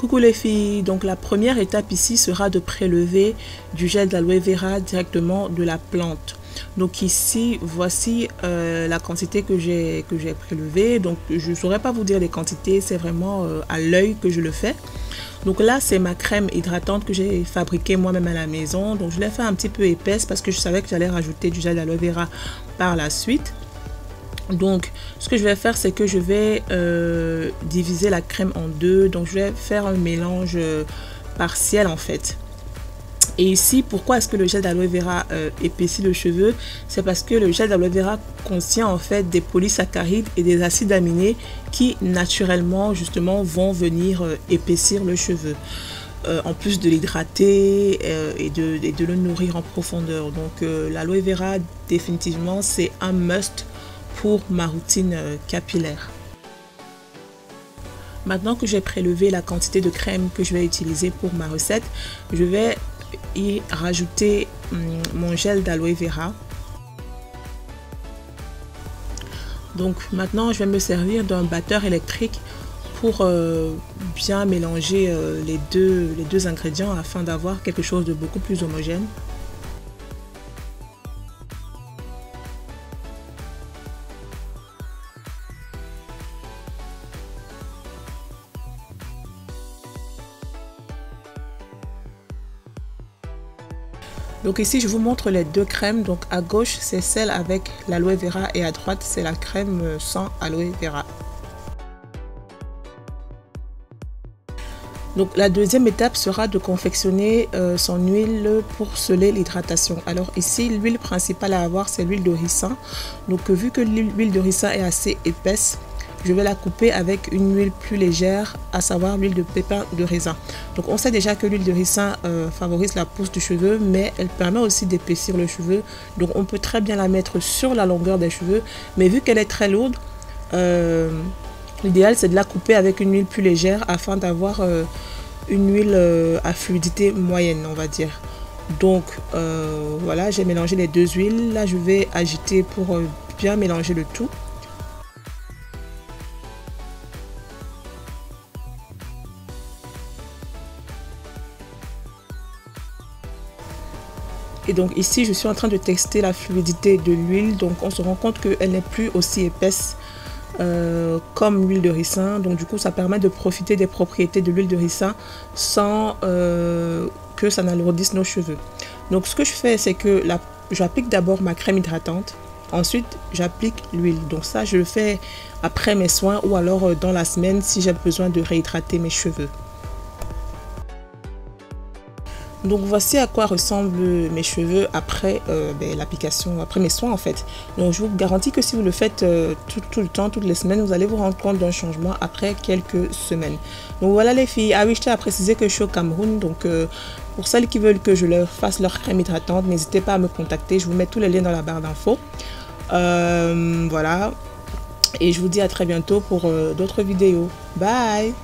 Coucou les filles, donc la première étape ici sera de prélever du gel d'aloe vera directement de la plante. Donc ici, voici euh, la quantité que j'ai que j'ai prélevé. Donc je ne saurais pas vous dire les quantités, c'est vraiment euh, à l'œil que je le fais. Donc là, c'est ma crème hydratante que j'ai fabriquée moi-même à la maison. Donc je l'ai fait un petit peu épaisse parce que je savais que j'allais rajouter du gel d'aloe vera par la suite. Donc, ce que je vais faire, c'est que je vais euh, diviser la crème en deux. Donc, je vais faire un mélange euh, partiel en fait. Et ici, pourquoi est-ce que le gel d'aloe vera euh, épaissit le cheveu? C'est parce que le gel d'aloe vera contient en fait des polysaccharides et des acides aminés qui naturellement justement vont venir épaissir le cheveu. en plus de l'hydrater et, de, et, de, le nourrir en profondeur. Donc l'aloe vera définitivement c'est un must pour ma routine euh, capillaire. Maintenant que j'ai prélevé la quantité de crème que je vais utiliser pour ma recette, je vais y rajouter hum, mon gel d'aloe vera. Donc maintenant, je vais me servir d'un batteur électrique pour euh, bien mélanger euh, les, deux, les deux ingrédients afin d'avoir quelque chose de beaucoup plus homogène. Donc ici, je vous montre les deux crèmes. Donc à gauche, c'est celle avec l'aloe vera et à droite, c'est la crème sans aloe vera. Donc la deuxième étape sera de confectionner euh, son huile pour sceller l'hydratation. Alors ici, l'huile principale à avoir, c'est l'huile de ricin. Donc vu que l'huile de ricin est assez épaisse, je vais la couper avec une huile plus légère, à savoir l'huile de pépin de raisin. Donc on sait déjà que l'huile de ricin euh, favorise la pousse du cheveu, mais elle permet aussi d'épaissir le cheveu. Donc on peut très bien la mettre sur la longueur des cheveux, mais vu qu'elle est très lourde, euh, l'idéal c'est de la couper avec une huile plus légère afin d'avoir euh, une huile à fluidité moyenne, on va dire. Donc voilà, j'ai mélangé les deux huiles. Là, je vais agiter pour bien mélanger le tout. Et donc ici, je suis en train de tester la fluidité de l'huile. Donc on se rend compte qu'elle n'est plus aussi épaisse euh, comme l'huile de ricin. Donc du coup, ça permet de profiter des propriétés de l'huile de ricin sans euh, que ça n'alourdisse nos cheveux. Donc ce que je fais, c'est que j'applique d'abord ma crème hydratante. Ensuite, j'applique l'huile. Donc ça, je le fais après mes soins ou alors euh, dans la semaine si j'ai besoin de réhydrater mes cheveux. Donc voici à quoi ressemblent mes cheveux après euh, ben, l'application, après mes soins en fait. Donc je vous garantis que si vous le faites euh, tout, le temps, toutes les semaines, vous allez vous rendre compte d'un changement après quelques semaines. Donc voilà les filles. Ah oui, je tiens à préciser que je suis au Cameroun. Donc euh, pour celles qui veulent que je leur fasse leur crème hydratante, n'hésitez pas à me contacter. Je vous mets tous les liens dans la barre d'infos. voilà. Et je vous dis à très bientôt pour d'autres vidéos. Bye